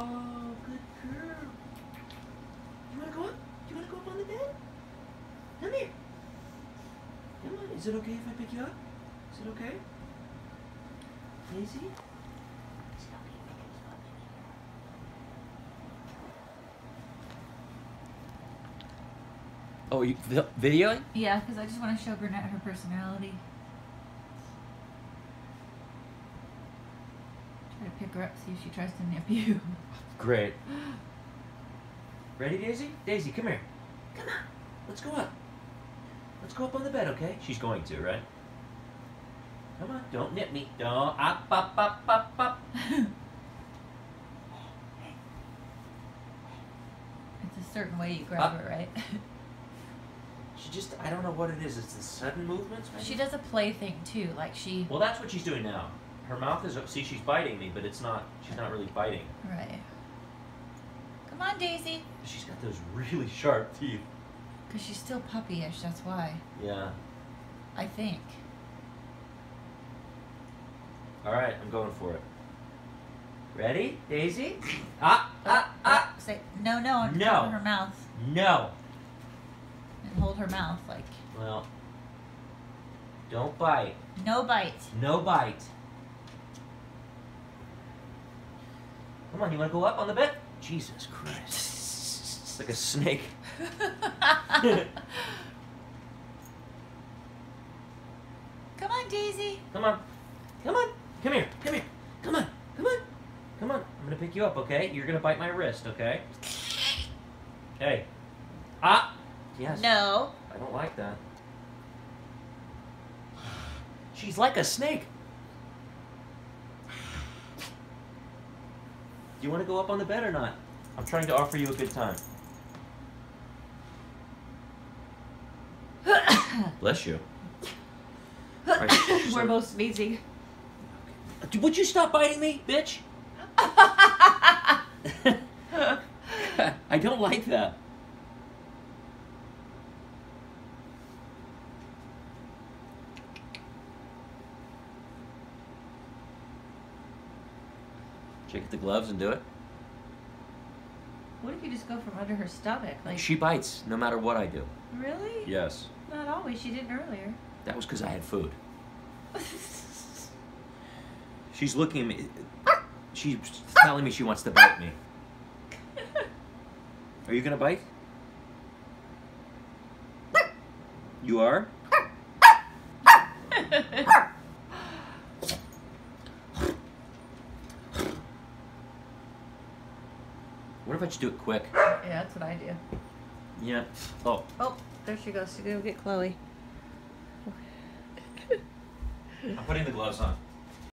Oh, good girl. You wanna go up? You wanna go up on the bed? Come here. Come on. Is it okay if I pick you up? Is it okay? Daisy? Is it okay if I pick you up? Oh, you vi- videoing? Yeah, because I just want to show Burnett her personality. Try to pick her up, see if she tries to nip you. Great. Ready, Daisy? Daisy, come here. Come on. Let's go up. Let's go up on the bed, okay? She's going to, right? Come on. Don't nip me. Don't. Up, up, up, up, up. It's a certain way you grab Up. her, right? She just, I don't know what it is. It's the sudden movements, maybe? she does a play thing too, like she. Well, that's what she's doing now. Her mouth is, up. see, she's biting me, but it's not, she's not really biting. Right. Come on, Daisy. She's got those really sharp teeth. Because she's still puppyish, that's why. Yeah. I think. All right, I'm going for it. Ready, Daisy? Ah, ah, ah. Say, no, no, on No. her mouth. No. And hold her mouth, like, Well, don't bite. no bite. No bite. Come on, you want to go up on the bed? Jesus Christ. It's like a snake. Come on, Daisy. Come on. Come on. Come here. Come here. Come on. Come on. Come on. I'm going to pick you up, okay? You're going to bite my wrist, okay? Hey. Ah. Yes. No. I don't like that. She's like a snake. Do you want to go up on the bed or not? I'm trying to offer you a good time. Bless you. Alright, she's We're like- both sneezing. Would you stop biting me, bitch? I don't like that. I the gloves and do it? What if you just go from under her stomach? Like, She bites no matter what I do. really? Yes. Not always. She didn't earlier. That was because I had food. She's looking at me. She's telling me she wants to bite me. Are you gonna bite? You are? What if I just do it quick? yeah, that's an idea. Yeah. Oh, Oh, there she goes. She's gonna get Chloe. I'm putting the gloves on.